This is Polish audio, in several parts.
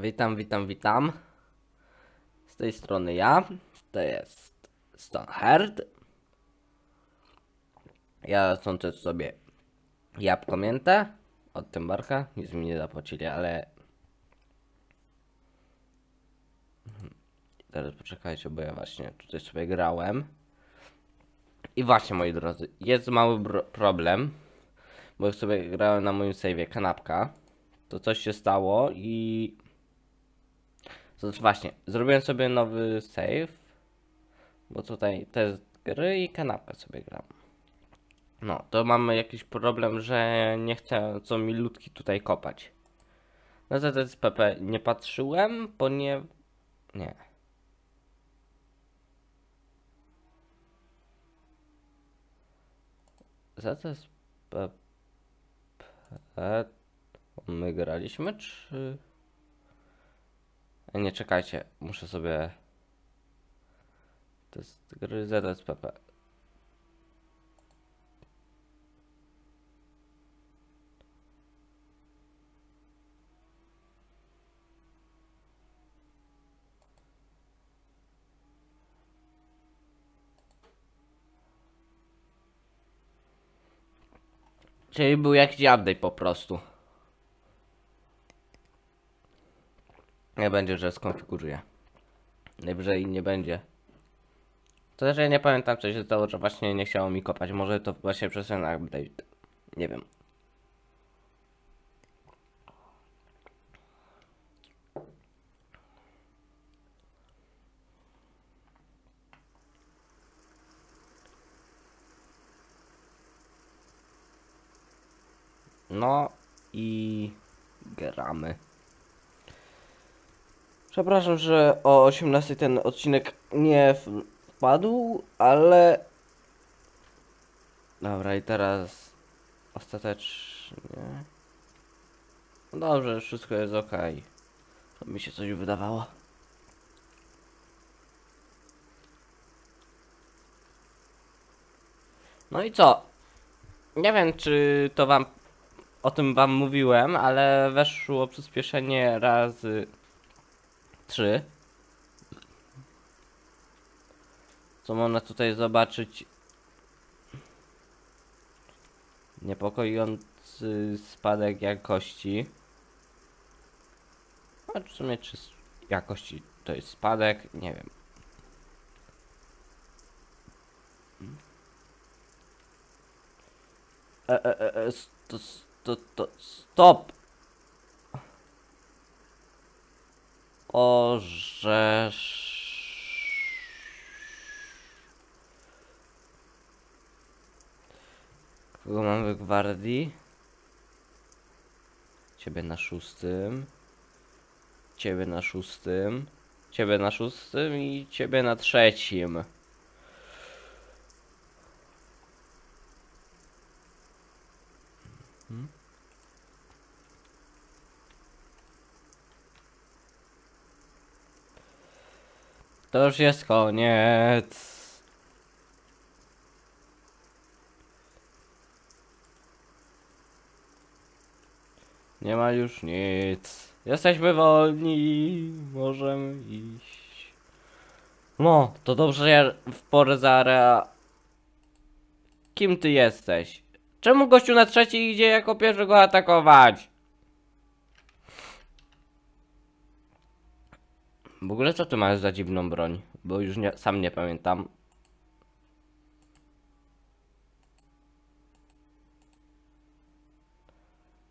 Witam, witam, witam. Z tej strony ja. To jest Stoneherd. Ja sądzę sobie jabłko mięte od Tymbarka. Nic mi nie zapłacili, ale... Teraz poczekajcie, bo ja właśnie tutaj sobie grałem. I właśnie, moi drodzy, jest mały problem, bo jak sobie grałem na moim save'ie kanapka, to coś się stało i... To znaczy właśnie, zrobiłem sobie nowy save, bo tutaj test gry i kanapkę sobie gram. No, to mamy jakiś problem, że nie chcę co mi ludki tutaj kopać. Na ZSPP nie patrzyłem, bo nie... Nie. ZSPP... My graliśmy, czy... E, Nie, czekajcie, muszę sobie... To jest gry ZSPP. Czyli był jakiś update po prostu. Nie będzie, że skonfiguruję. Najwyżej nie będzie. To też ja nie pamiętam co się stało, że właśnie nie chciało mi kopać. Może to właśnie przez ten update. Nie wiem. No i gramy. Przepraszam, że o 18 ten odcinek nie wpadł, ale. Dobra, i teraz ostatecznie. No dobrze, wszystko jest ok. To mi się coś wydawało. No i co? Nie wiem, czy to wam. O tym wam mówiłem, ale weszło przyspieszenie razy 3. Co można tutaj zobaczyć? Niepokojący spadek jakości. A w sumie czy jakości to jest spadek? Nie wiem. E, e, e, e, sto, sto, to, stop! Orzesz. Kogo mamy w gwardii? Ciebie na szóstym. Ciebie na szóstym. Ciebie na szóstym i ciebie na trzecim. To już jest koniec. Nie ma już nic. Jesteśmy wolni. Możemy iść. No, to dobrze, ja w porę za area... Kim ty jesteś? Czemu gościu na trzeci idzie jako pierwszy go atakować? W ogóle co ty masz za dziwną broń? Bo już nie, sam nie pamiętam.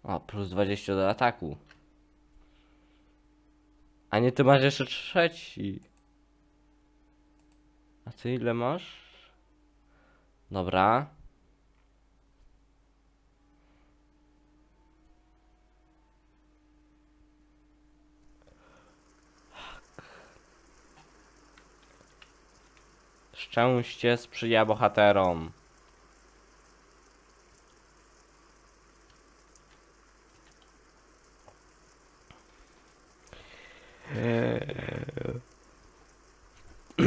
O, plus 20 do ataku. A nie, ty masz jeszcze trzeci. A ty ile masz? Dobra. Szczęście sprzyja bohaterom.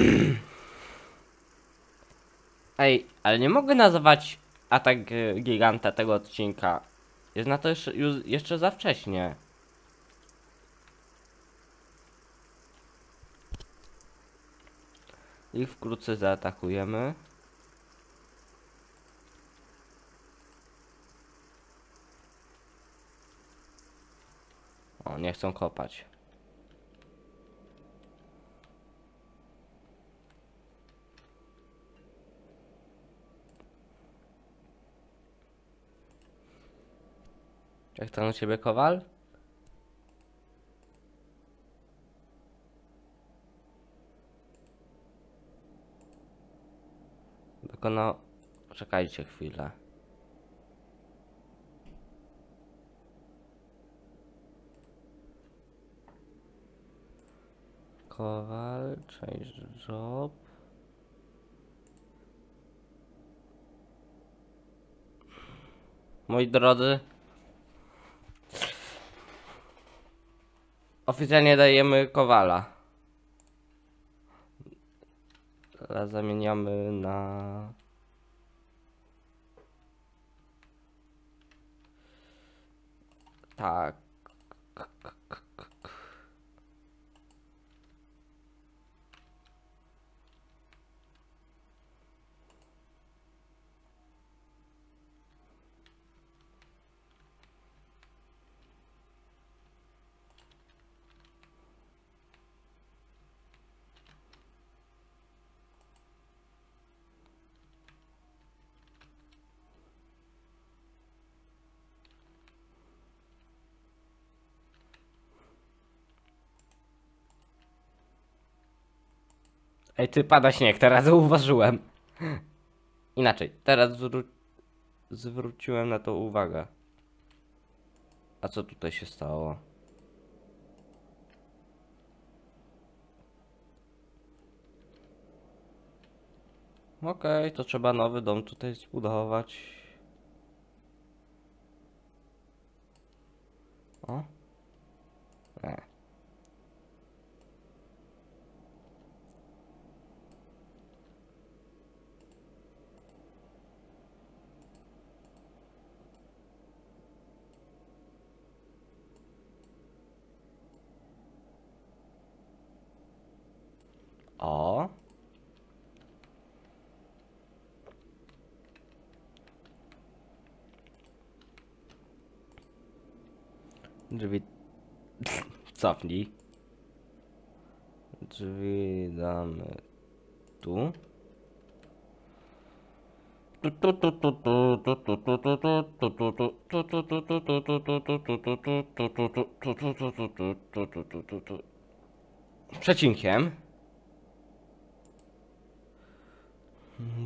Ej, ale nie mogę nazwać atak giganta tego odcinka. Jest na to jeszcze, już, jeszcze za wcześnie. Ich wkrótce zaatakujemy. O, nie chcą kopać. Jak tam u ciebie kowal? Wykonał... Czekajcie chwilę. Kowal, change job. Moi drodzy, oficjalnie dajemy kowala. Zamieniamy na... Tak. Ej, ty pada śnieg, teraz zauważyłem. Inaczej, teraz zwró zwróciłem na to uwagę. A co tutaj się stało? Okej, to trzeba nowy dom tutaj zbudować. O? Nie. O. Drzwi. Cofnij. Drzwi damy tu. Przecinkiem.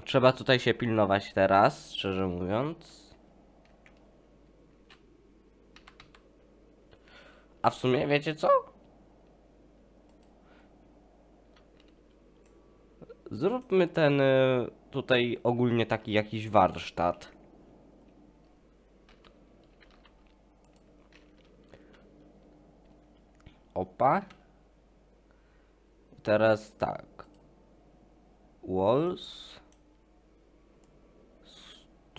Trzeba tutaj się pilnować teraz, szczerze mówiąc. A w sumie wiecie co? Zróbmy ten y, tutaj ogólnie taki jakiś warsztat. Opa. Teraz tak. Walls.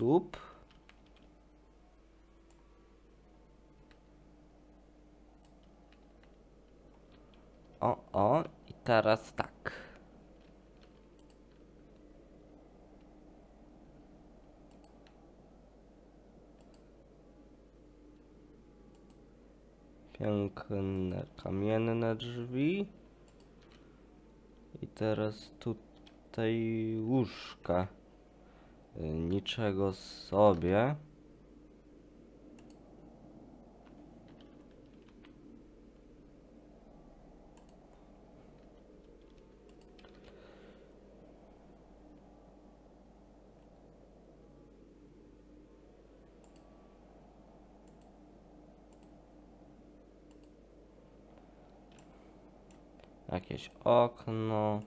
Stóp. O, o, i teraz tak. Piękne kamienne drzwi. I teraz tutaj łóżka. Niczego sobie. Jakieś okno.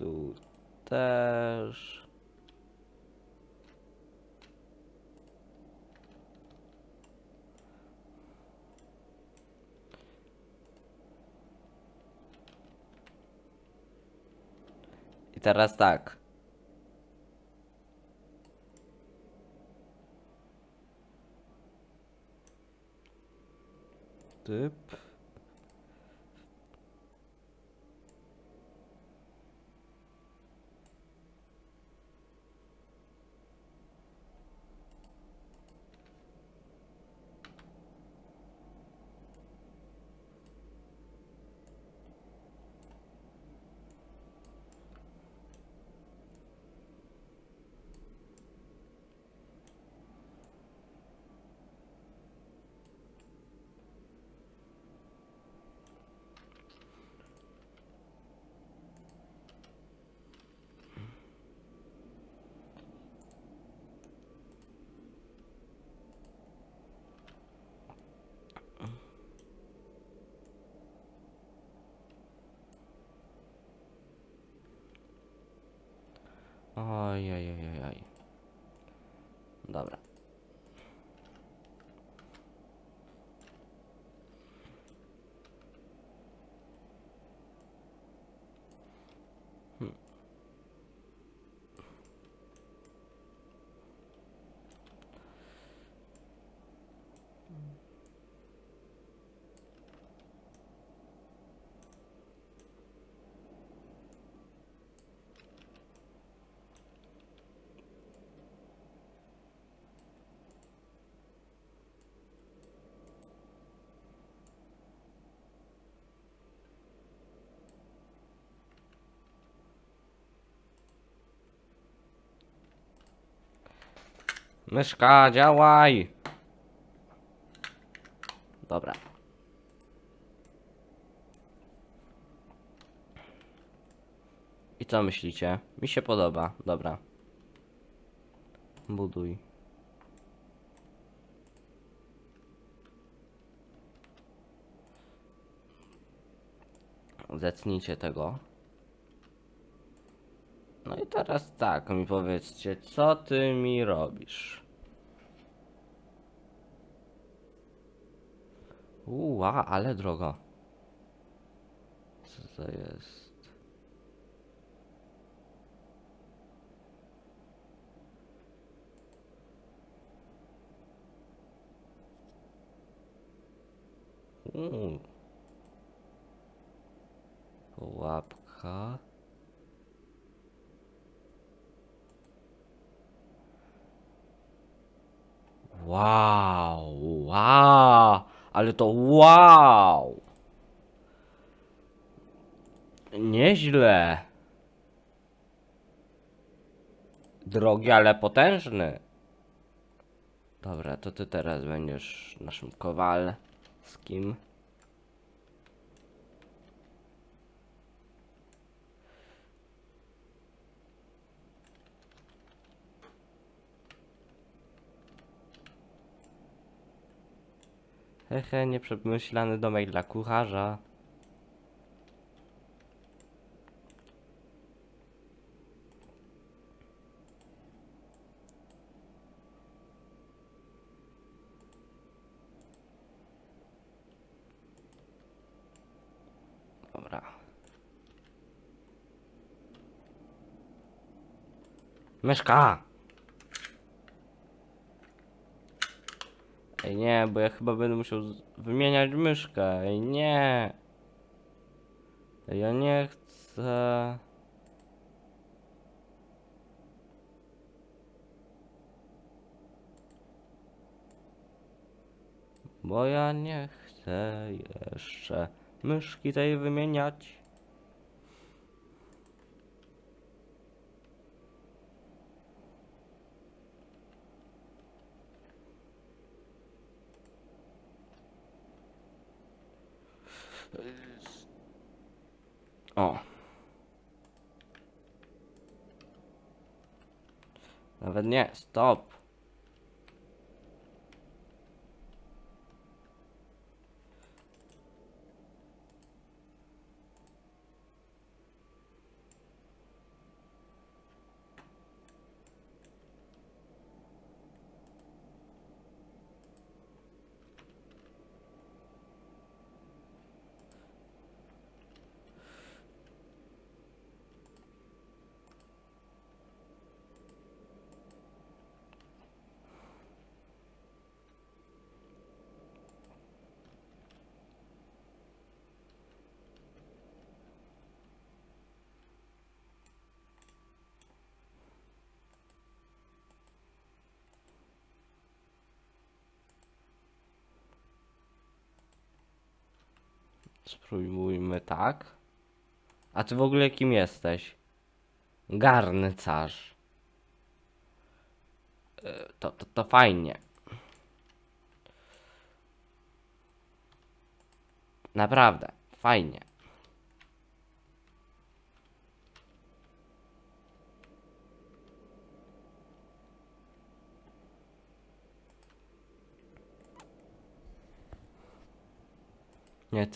Tu też. I teraz tak. Typ. Oj. Dobra. Hmm. Myszka, działaj! Dobra. I co myślicie? Mi się podoba. Dobra. Buduj. Zetnijcie tego. No i teraz tak, mi powiedzcie, co ty mi robisz? Uła, ale drogo. Co to jest? Uuu. Pułapka. Wow, wow, ale to wow. Nieźle. Drogi, ale potężny. Dobra, to ty teraz będziesz naszym kowalskim. Hehe, nieprzemyślany domek dla kucharza. Dobra. Ej nie, bo ja chyba będę musiał wymieniać myszkę. Ej nie. Ja nie chcę. Bo ja nie chcę jeszcze myszki tej wymieniać. O. Nawet nie, stop. Spróbujmy tak. A ty w ogóle kim jesteś? Garncarz. E, To, to, to fajnie. Naprawdę, fajnie. Nie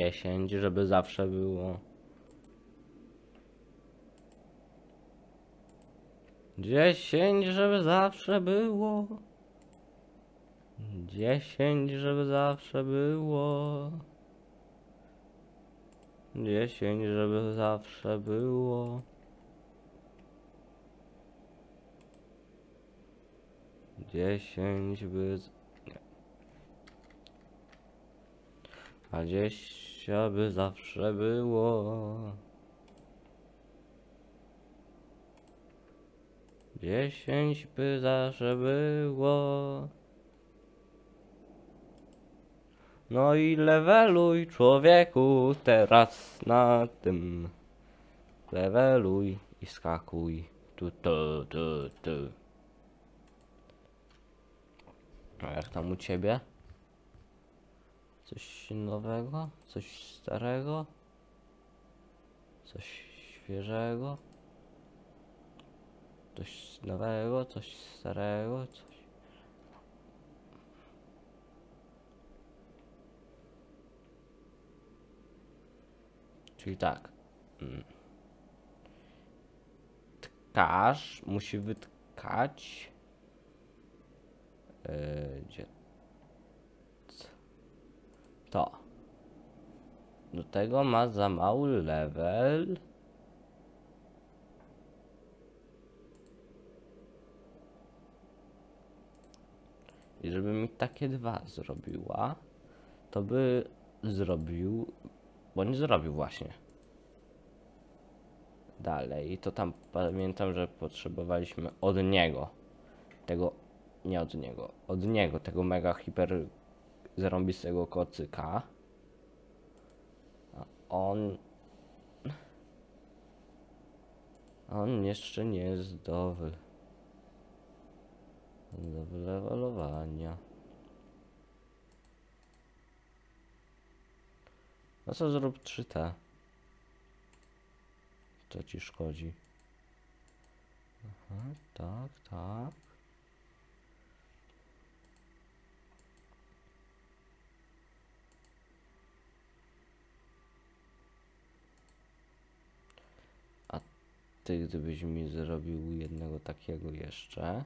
10, żeby zawsze było. 10, żeby zawsze było. 10, żeby zawsze było. 10, żeby zawsze było. 10 by. Nie. 20 by zawsze było. 10 by zawsze było. No i leveluj człowieku teraz na tym. Leveluj i skakuj. Tu, tu, tu, tu. A jak tam u ciebie? Coś nowego? Coś starego? Coś świeżego? Coś nowego? Coś starego? Coś... Czyli tak. mm. Tkarz musi wytkać. Yy, gdzie? To. Do tego ma za mały level. I żeby mi takie dwa zrobiła, to by zrobił, bo nie zrobił właśnie. Dalej, to tam pamiętam, że potrzebowaliśmy od niego tego, nie od niego, od niego tego mega hiper zarąbistego kocyka. A on, on jeszcze nie jest do wy, do. No co zrób 3T? Co ci szkodzi? Aha, tak, tak. Ty gdybyś mi zrobił jednego takiego jeszcze.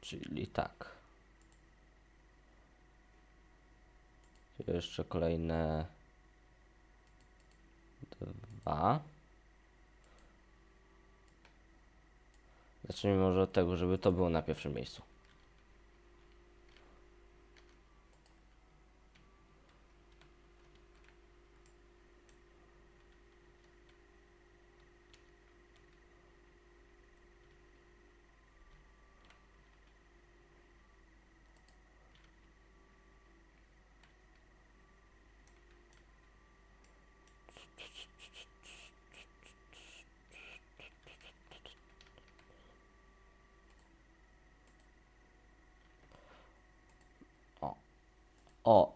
Czyli tak. Tu Jeszcze kolejne dwa. Zacznijmy może od tego, żeby to było na pierwszym miejscu. O,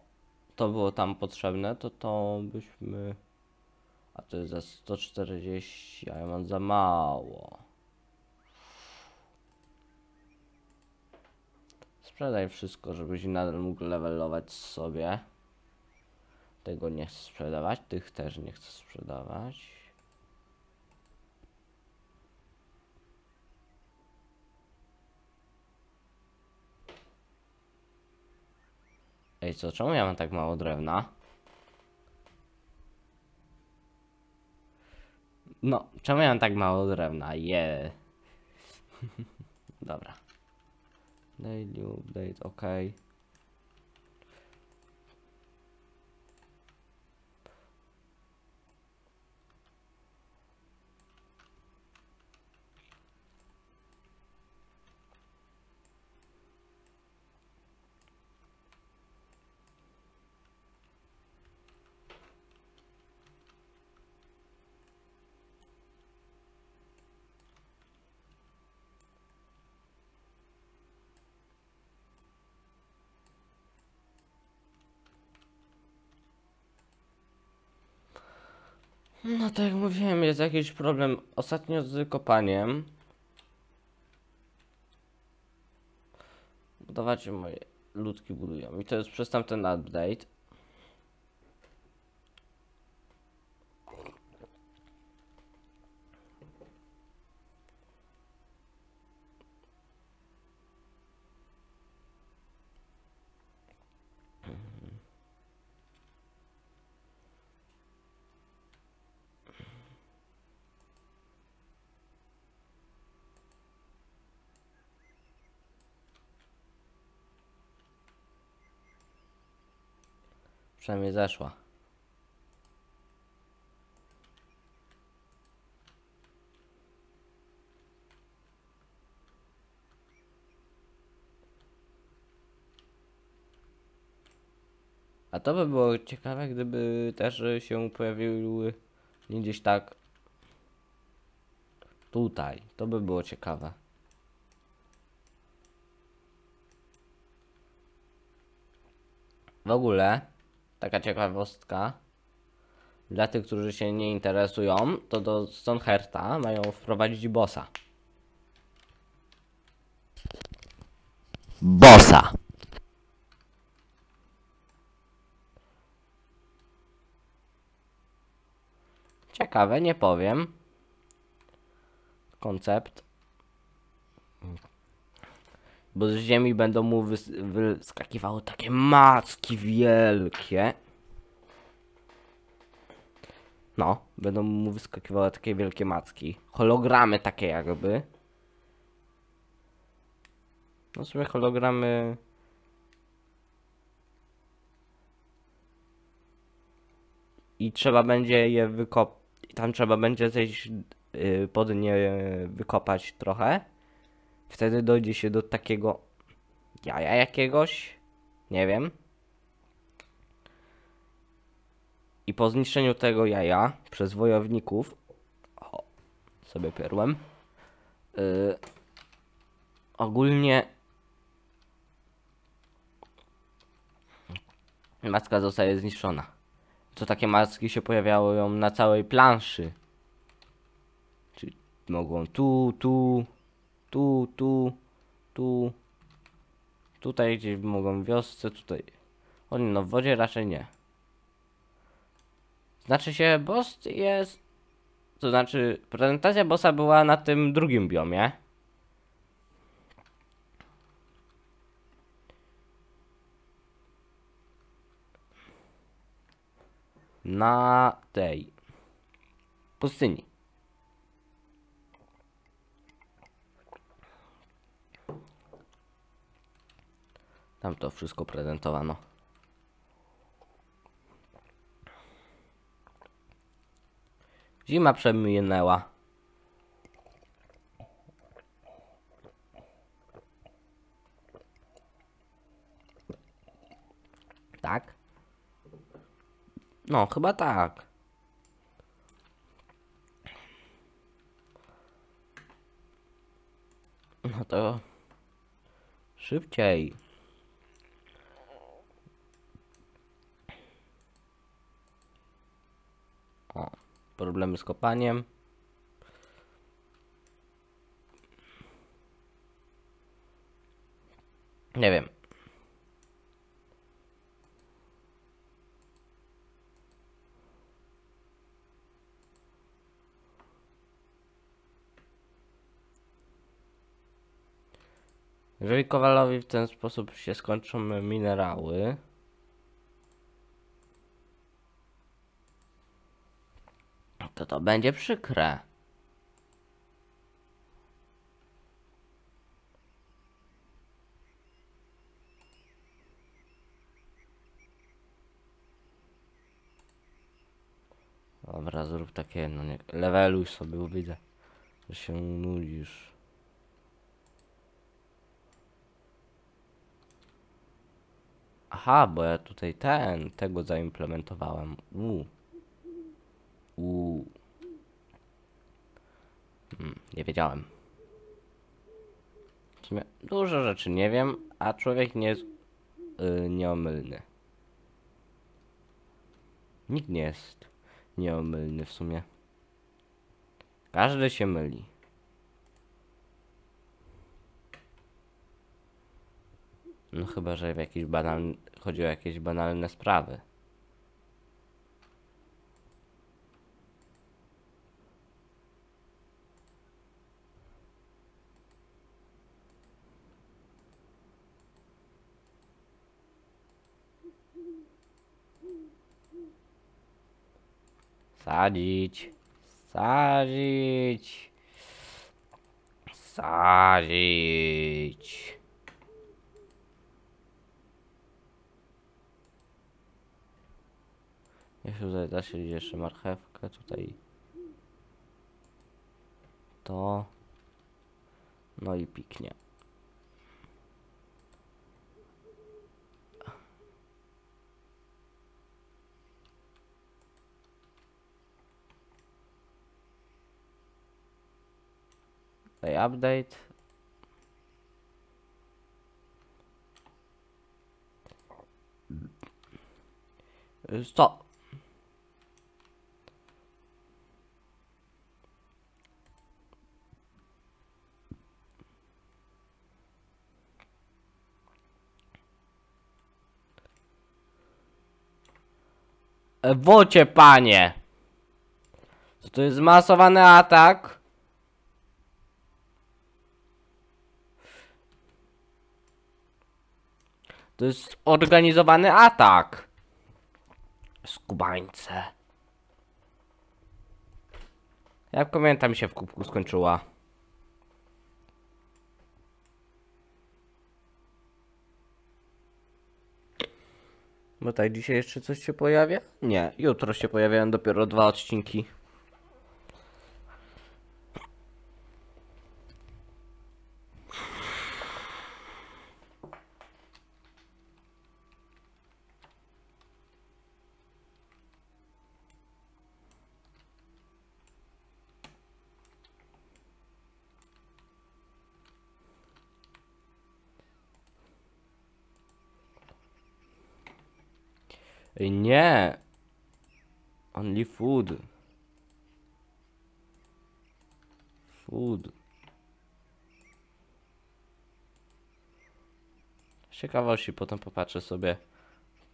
to było tam potrzebne, to to byśmy... A to jest za 140, a ja mam za mało. Sprzedaj wszystko, żebyś nadal mógł levelować sobie. Tego nie chcę sprzedawać, tych też nie chcę sprzedawać. Ej, co, czemu ja mam tak mało drewna? No, czemu ja mam tak mało drewna? Je. Dobra. Daily update, ok. No tak jak mówiłem, jest jakiś problem ostatnio z kopaniem. Budowacie moje ludki budują i to jest przez tamten update. Przynajmniej zeszła. A to by było ciekawe, gdyby też się pojawiły gdzieś tak tutaj. To by było ciekawe. W ogóle, taka ciekawostka. Dla tych, którzy się nie interesują, to do Stoneherta mają wprowadzić bossa. Bossa! Ciekawe, nie powiem. Koncept. Bo z ziemi będą mu wys- wyskakiwały takie macki wielkie. No, będą mu wyskakiwały takie wielkie macki. Hologramy takie jakby. No sobie hologramy... I trzeba będzie je wykop... Tam trzeba będzie zejść yy, pod nie wykopać trochę. Wtedy dojdzie się do takiego jaja jakiegoś. Nie wiem. I po zniszczeniu tego jaja przez wojowników. O, sobie pierłem. Yy, ogólnie. Macka zostaje zniszczona. To takie macki się pojawiają na całej planszy. Czyli mogą tu, tu, tu, tu, tu. Tutaj gdzieś mogą wiosce, tutaj. O nie, no w wodzie raczej nie. Znaczy się, boss jest... To znaczy, prezentacja bossa była na tym drugim biomie. Na tej pustyni. Tam to wszystko prezentowano. Zima przeminęła. Tak? No, chyba tak. No to szybciej. O, problemy z kopaniem. Nie wiem. Jeżeli Kowalowi w ten sposób się skończą minerały, to to będzie przykre. Dobra, zrób takie, no nie, leveluj sobie, bo widzę, że się nudzisz. Aha, bo ja tutaj ten, tego zaimplementowałem. Uuu. Uuu. Hmm, nie wiedziałem. W sumie dużo rzeczy nie wiem, a człowiek nie jest yy, nieomylny. Nikt nie jest nieomylny w sumie. Każdy się myli. No chyba, że w jakiś banal... chodzi o jakieś banalne sprawy. Sadzić. Sadzić. Sadzić. Jeśli tutaj zasiedzi jeszcze marchewkę, tutaj to, no i piknie. Tutaj update. Stop. E, Wocie panie! To jest zmasowany atak? To jest organizowany atak. Skubańce. Jak mi się w kubku skończyła. Bo tak dzisiaj jeszcze coś się pojawia? Nie, jutro się pojawiają dopiero dwa odcinki. Ej, nie! Only food. Food. Ciekawości potem popatrzę sobie,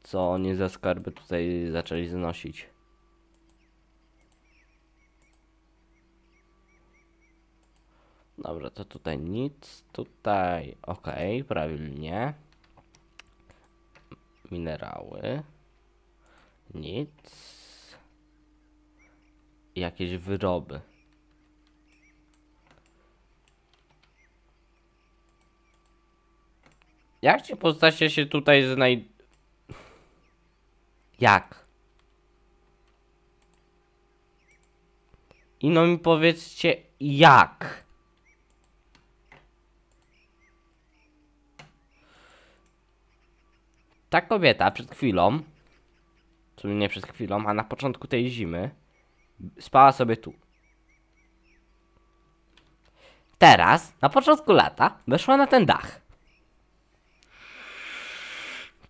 co oni za skarby tutaj zaczęli znosić. Dobra, to tutaj nic, tutaj ok, prawilnie. Minerały. Nic. Jakieś wyroby. Jak ci postacie się tutaj znaj... Jak? I no mi powiedzcie, jak? Ta kobieta przed chwilą sumie nie przed chwilą, a na początku tej zimy spała sobie tu. Teraz, na początku lata, weszła na ten dach.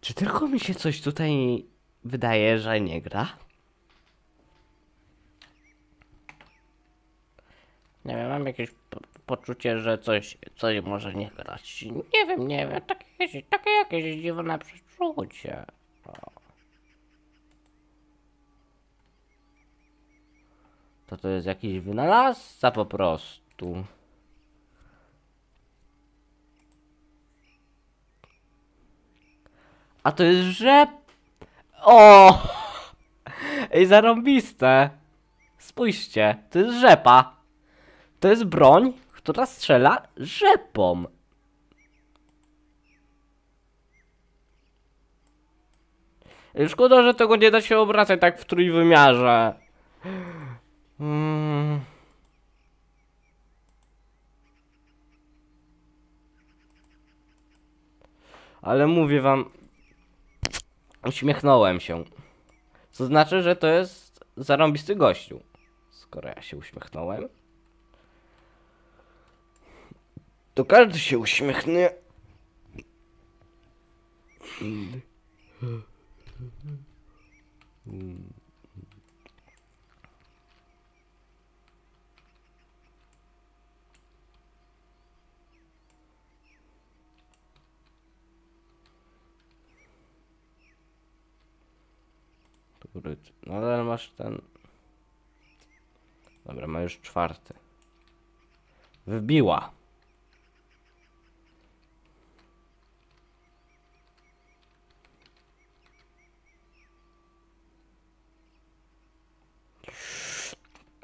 Czy tylko mi się coś tutaj wydaje, że nie gra? Nie wiem, mam jakieś po poczucie, że coś, coś może nie grać. Nie wiem, nie wiem, takie, takie jakieś dziwne przeczucie. To to jest jakiś wynalazca po prostu. A to jest rzep... O! Ej, zarąbiste. Spójrzcie, to jest rzepa. To jest broń, która strzela rzepą. Szkoda, że tego nie da się obracać tak w trójwymiarze. Mm. Ale mówię wam, uśmiechnąłem się. Co znaczy, że to jest zarąbisty gościu. Skoro ja się uśmiechnąłem, to każdy się uśmiechnie. Który... ty- No ale masz ten... Dobra, ma już czwarty. Wbiła.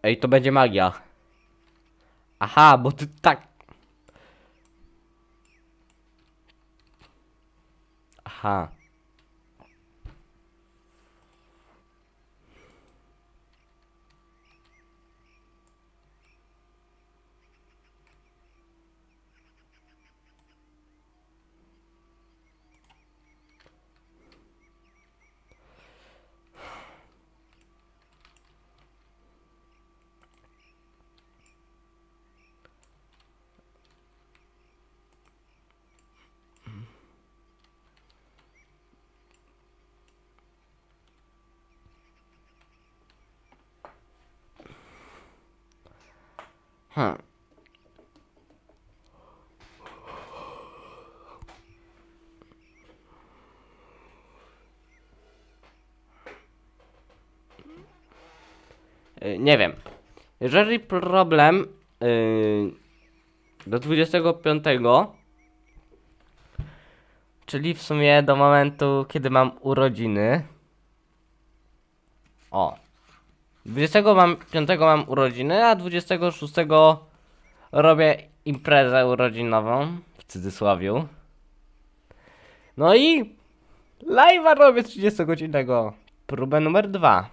Ej, to będzie magia. Aha, bo ty tak. Aha. Hm. Y, Nie wiem. Jeżeli problem yy, do 25, czyli w sumie do momentu, kiedy mam urodziny. O. 25 mam, 5 mam urodziny, a 26 robię imprezę urodzinową w cudzysłowiu. No i live'a robię 30 godzinnego. Próbę numer 2.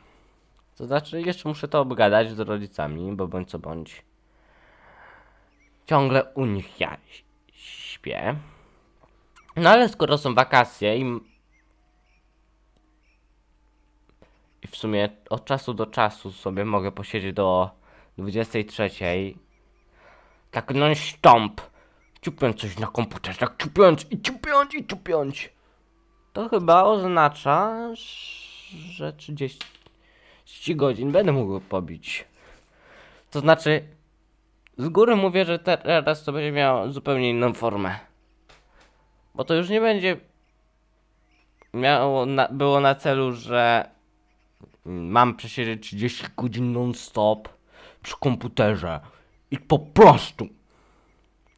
To znaczy jeszcze muszę to obgadać z rodzicami, bo bądź co bądź. Ciągle u nich ja śpię. No ale skoro są wakacje i I w sumie od czasu do czasu sobie mogę posiedzieć do 23. Tak non stop. Ciupiąc coś na komputerze, tak ciupiąc i ciupiąc i ciupiąc. To chyba oznacza, że 30 godzin będę mógł pobić. To znaczy, z góry mówię, że teraz to będzie miało zupełnie inną formę. Bo to już nie będzie miało na, było na celu, że mam przesiedzieć 30 godzin non-stop przy komputerze i po prostu.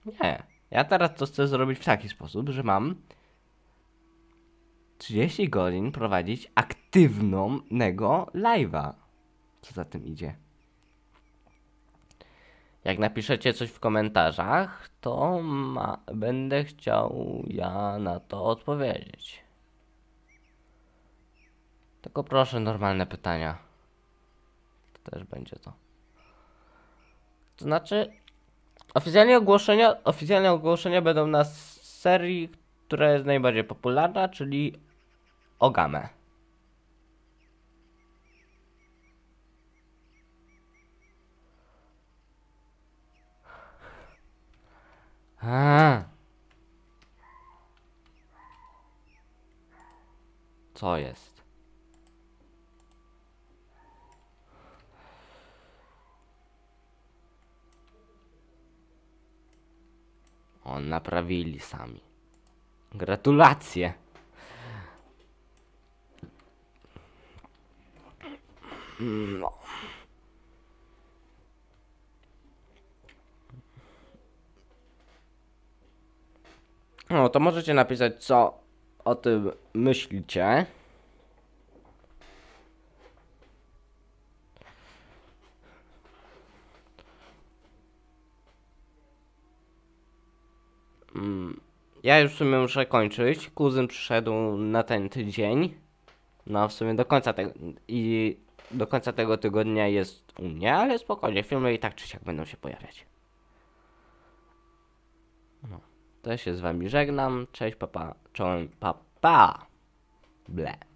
Nie. Ja teraz to chcę zrobić w taki sposób, że mam 30 godzin prowadzić aktywnego live'a. Co za tym idzie? Jak napiszecie coś w komentarzach, to ma, będę chciał ja na to odpowiedzieć. Tylko proszę normalne pytania. To też będzie to. To znaczy, oficjalnie ogłoszenia, oficjalne ogłoszenia będą na serii, która jest najbardziej popularna, czyli Ogame. A. Co jest? O, naprawili sami. Gratulacje. No. No, to możecie napisać, co o tym myślicie. Ja już w sumie muszę kończyć. Kuzyn przyszedł na ten tydzień. No w sumie do końca tego i do końca tego tygodnia jest u mnie, ale spokojnie, filmy i tak czy siak będą się pojawiać. No. To ja się z wami żegnam. Cześć, papa. Czołem, papa. Ble.